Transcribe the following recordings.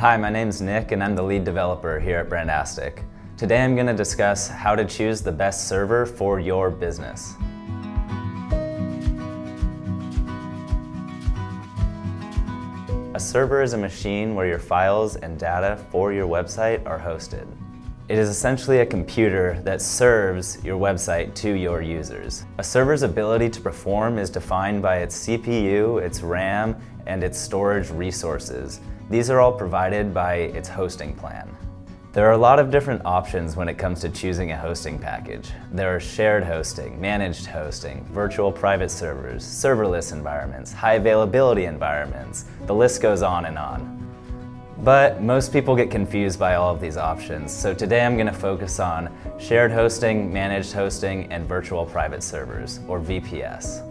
Hi, my name's Nick and I'm the lead developer here at Brandastic. Today I'm going to discuss how to choose the best server for your business. A server is a machine where your files and data for your website are hosted. It is essentially a computer that serves your website to your users. A server's ability to perform is defined by its CPU, its RAM, and its storage resources. These are all provided by its hosting plan. There are a lot of different options when it comes to choosing a hosting package. There are shared hosting, managed hosting, virtual private servers, serverless environments, high availability environments. The list goes on and on. But most people get confused by all of these options, so today I'm going to focus on shared hosting, managed hosting, and virtual private servers, or VPS.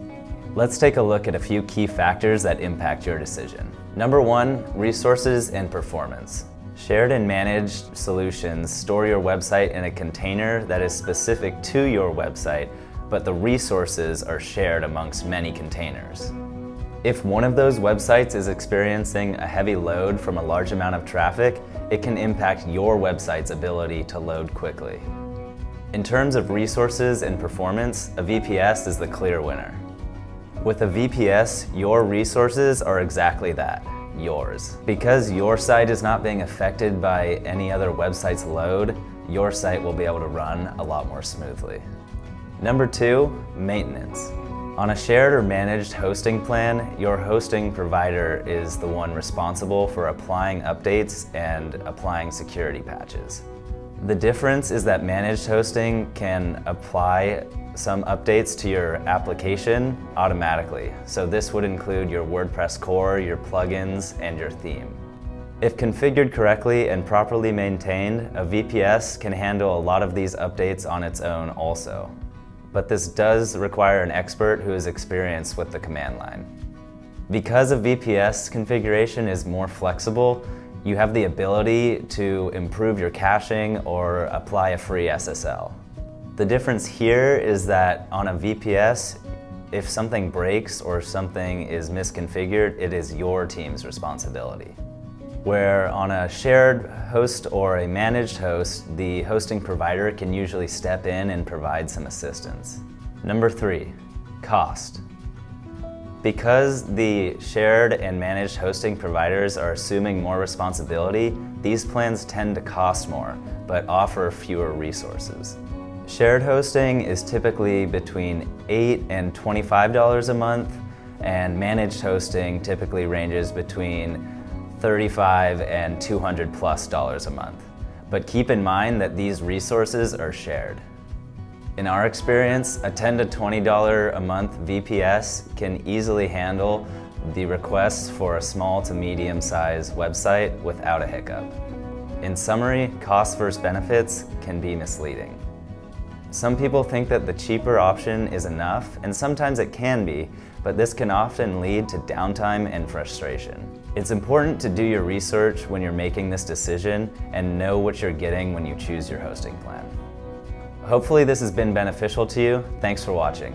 Let's take a look at a few key factors that impact your decision. Number one, resources and performance. Shared and managed solutions store your website in a container that is specific to your website, but the resources are shared amongst many containers. If one of those websites is experiencing a heavy load from a large amount of traffic, it can impact your website's ability to load quickly. In terms of resources and performance, a VPS is the clear winner. With a VPS, your resources are exactly that, yours. Because your site is not being affected by any other website's load, your site will be able to run a lot more smoothly. Number two, maintenance. On a shared or managed hosting plan, your hosting provider is the one responsible for applying updates and applying security patches. The difference is that managed hosting can apply some updates to your application automatically. So this would include your WordPress core, your plugins, and your theme. If configured correctly and properly maintained, a VPS can handle a lot of these updates on its own also. But this does require an expert who is experienced with the command line. Because a VPS configuration is more flexible, you have the ability to improve your caching or apply a free SSL. The difference here is that on a VPS, if something breaks or something is misconfigured, it is your team's responsibility. Where on a shared host or a managed host, the hosting provider can usually step in and provide some assistance. Number three, cost. Because the shared and managed hosting providers are assuming more responsibility, these plans tend to cost more, but offer fewer resources. Shared hosting is typically between 8 and $25 a month, and managed hosting typically ranges between 35 and 200 plus dollars a month. But keep in mind that these resources are shared. In our experience, a 10 to $20 a month VPS can easily handle the requests for a small to medium sized website without a hiccup. In summary, cost versus benefits can be misleading. Some people think that the cheaper option is enough, and sometimes it can be, but this can often lead to downtime and frustration. It's important to do your research when you're making this decision and know what you're getting when you choose your hosting plan. Hopefully this has been beneficial to you. Thanks for watching.